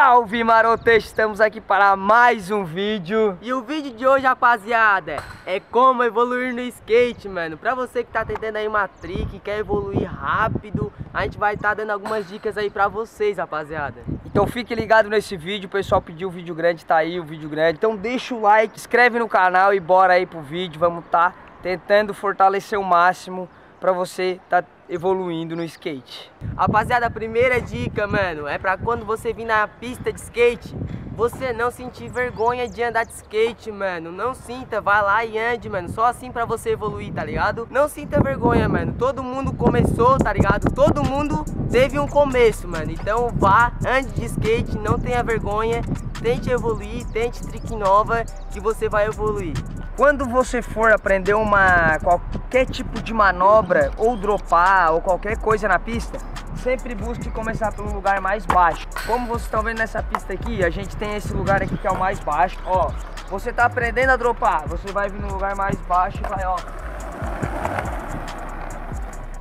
Salve maroto, estamos aqui para mais um vídeo. E o vídeo de hoje, rapaziada, é como evoluir no skate, mano. Pra você que tá tentando aí uma trick, quer evoluir rápido A gente vai estar tá dando algumas dicas aí pra vocês, rapaziada. Então fique ligado nesse vídeo, o pessoal pediu o vídeo grande, tá aí o vídeo grande. Então deixa o like, inscreve no canal e bora aí pro vídeo. Vamos tá tentando fortalecer o máximo pra você tá evoluindo no skate. Rapaziada, a primeira dica, mano, é pra quando você vir na pista de skate, você não sentir vergonha de andar de skate, mano. Não sinta, vai lá e ande, mano. Só assim pra você evoluir, tá ligado? Não sinta vergonha, mano. Todo mundo começou, tá ligado? Todo mundo teve um começo, mano. Então vá, ande de skate, não tenha vergonha. Tente evoluir, tente trick nova que você vai evoluir. Quando você for aprender uma qualquer tipo de manobra ou dropar ou qualquer coisa na pista, sempre busque começar pelo lugar mais baixo. Como vocês estão vendo nessa pista aqui, a gente tem esse lugar aqui que é o mais baixo. Ó, você tá aprendendo a dropar, você vai vir no lugar mais baixo e vai, ó.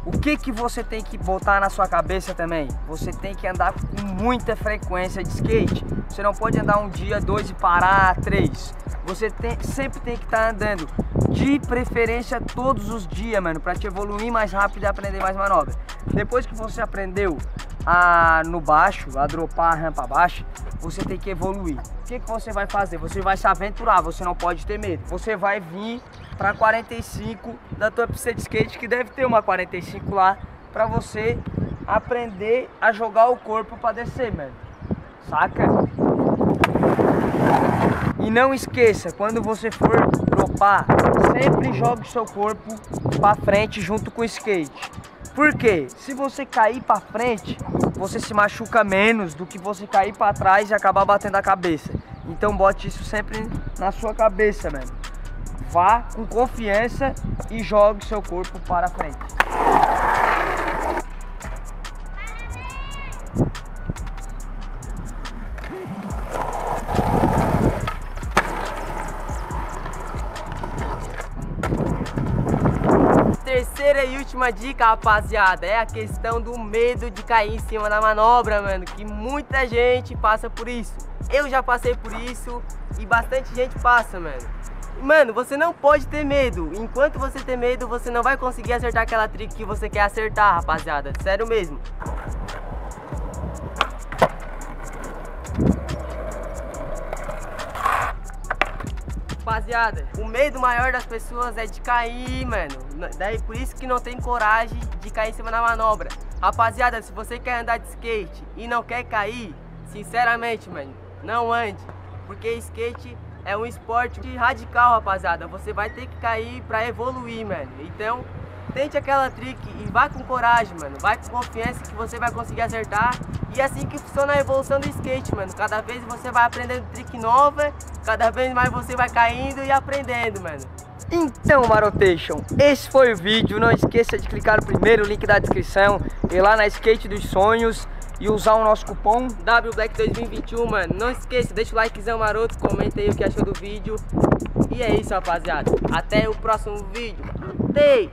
O que que você tem que botar na sua cabeça também? Você tem que andar com muita frequência de skate. Você não pode andar um dia, dois e parar, três. Você tem, sempre tem que estar tá andando, de preferência todos os dias, mano, para te evoluir mais rápido e aprender mais manobra. Depois que você aprendeu a no baixo, a dropar a rampa baixa, você tem que evoluir. O que, que você vai fazer? Você vai se aventurar, você não pode ter medo. Você vai vir para 45 da tua pista de skate, que deve ter uma 45 lá, para você aprender a jogar o corpo para descer, mano. Saca? E não esqueça, quando você for dropar, sempre jogue seu corpo para frente junto com o skate. Por quê? Se você cair para frente, você se machuca menos do que você cair para trás e acabar batendo a cabeça. Então bote isso sempre na sua cabeça, mano. Vá com confiança e jogue seu corpo para frente. Terceira e última dica, rapaziada, é a questão do medo de cair em cima da manobra, mano, que muita gente passa por isso. Eu já passei por isso e bastante gente passa, mano. Mano, você não pode ter medo. Enquanto você ter medo, você não vai conseguir acertar aquela trick que você quer acertar, rapaziada. Sério mesmo. Rapaziada, o medo maior das pessoas é de cair, mano. Daí por isso que não tem coragem de cair em cima da manobra. Rapaziada, se você quer andar de skate e não quer cair, sinceramente, mano, não ande. Porque skate é um esporte radical, rapaziada. Você vai ter que cair pra evoluir, mano. Então, tente aquela trick e vá com coragem, mano. Vai com confiança que você vai conseguir acertar. E é assim que funciona a evolução do skate, mano. Cada vez você vai aprendendo trick nova, cada vez mais você vai caindo e aprendendo, mano. Então, Marotation, esse foi o vídeo. Não esqueça de clicar no primeiro link da descrição e lá na Skate dos Sonhos e usar o nosso cupom WBlack2021, mano. Não esqueça, deixa o likezão maroto, comenta aí o que achou do vídeo. E é isso, rapaziada. Até o próximo vídeo. Até!